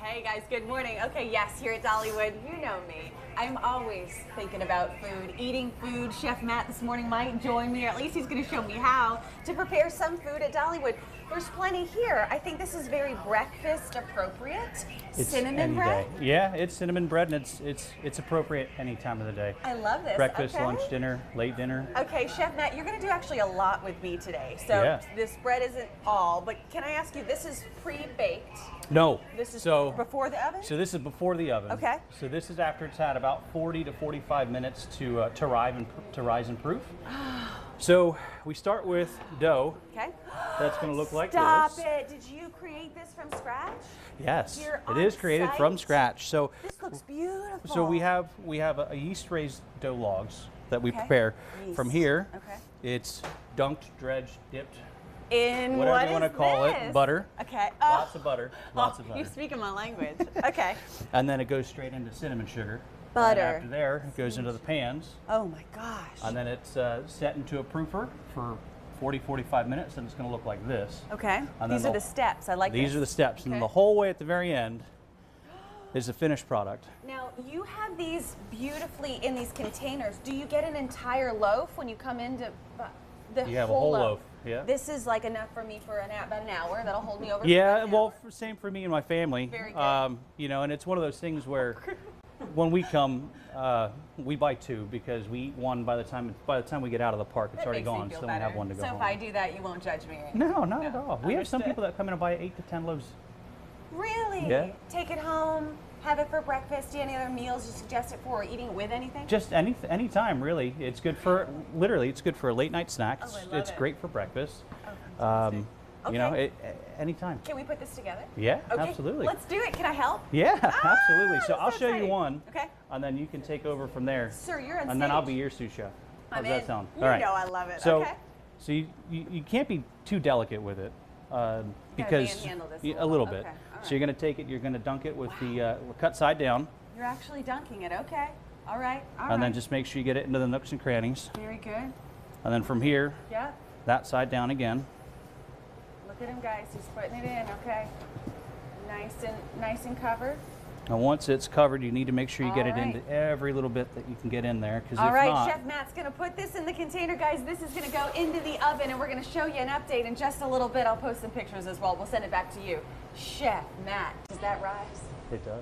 Hey guys, good morning. Okay, yes, here at Dollywood, you know me. I'm always thinking about food, eating food. Chef Matt this morning might join me, or at least he's going to show me how to prepare some food at Dollywood. There's plenty here. I think this is very breakfast appropriate. It's Cinnamon any bread. day. Yeah, it's cinnamon bread, and it's it's it's appropriate any time of the day. I love this. Breakfast, okay. lunch, dinner, late dinner. Okay, Chef Matt, you're going to do actually a lot with me today. So Yeah. this bread isn't all, but can I ask you, this is pre-baked. No. This is so before the oven? so this is before the oven. Okay. So this is after it's had about 40 to 45 minutes to uh, to rise and to rise and proof. so we start with dough. Okay. That's going to look like Stop this. it. Did you create this from scratch? Yes, Here it is created from scratch. So This looks beautiful. so we have we have a, a yeast raised dough logs that we Okay. prepare. From here, Okay. it's dunked, dredged, dipped, in whatever what you want to call this? it, butter. Okay. Lots Oh. of butter. Lots Oh, of You butter. speak in my language. okay. And then it goes straight into cinnamon sugar. And Butter. after there, it goes into the pans. Oh my gosh. And then it's uh, set into a proofer for 40, 45 minutes, and it's going to look like this. okay. and These then are the the- steps. I like These this. are the steps. And then the whole way at the very end is the finished product. Now you have these beautifully in these containers. Do you get an entire loaf when you come in to the You have a whole whole loaf? loaf, yeah. This is like enough for me for an, about an hour. That'll hold me over. Yeah, well, for, same for me and my family. Very good. Um, you know, and it's one of those things where when we come, uh, we buy two because we eat one by the time by the time we get out of the park, it's That already gone. So then we have one to go So home. if I do that, you won't judge me. No, not at all. We have some people that come in and buy eight to ten loaves. Really? Yeah. Take it home, have it for breakfast. Do any other meals you suggest it for, eating it with anything? Just any any time, really. It's good for literally. It's good for a late night snack. Oh, It's, I love it's it. great for breakfast. Oh, Um, You know, it, anytime. Can we put this together? Yeah, Okay, absolutely. Let's do it. Can I help? Yeah, Ah, absolutely. So I'll so show you one, Okay. and then you can take over from there. Sir, you're on and then I'll be your sous chef. How I'm does that sound? You All right. know I love it. So, okay. so you, you, you can't be too delicate with it uh, because this a little. little Okay, bit. So you're going to take it. You're going to dunk it with the uh, cut side down, You're actually dunking it. Okay. All right. All and then just make sure you get it into the nooks and crannies. Very good. And then from here, Yeah. that side down again. Look at him, guys. He's putting it in. Okay. Nice and nice and covered. And once it's covered, you need to make sure you get All it into every little bit that you can get in there. Because All if right, not, Chef Matt's gonna put this in the container, guys. This is gonna go into the oven, and we're gonna show you an update in just a little bit. I'll post some pictures as well. We'll send it back to you. Chef Matt, does that rise? it does.